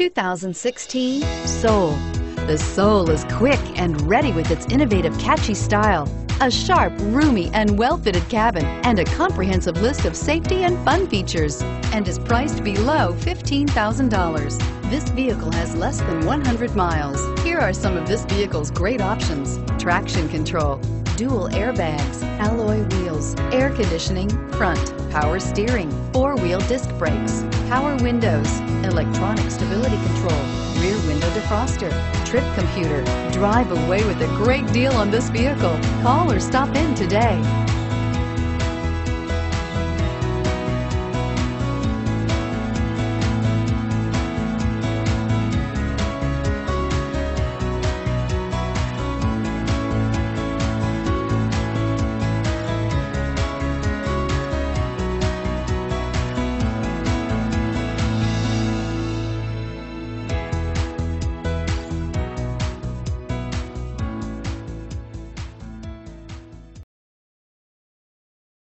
2016 Soul. The Soul is quick and ready with its innovative, catchy style. A sharp, roomy, and well-fitted cabin, and a comprehensive list of safety and fun features, and is priced below $15,000. This vehicle has less than 100 miles. Here are some of this vehicle's great options. Traction control, dual airbags, alloy wheels, air conditioning, front, power steering, four-wheel disc brakes, power windows, electronic stability control, rear window defroster, trip computer. Drive away with a great deal on this vehicle. Call or stop in today.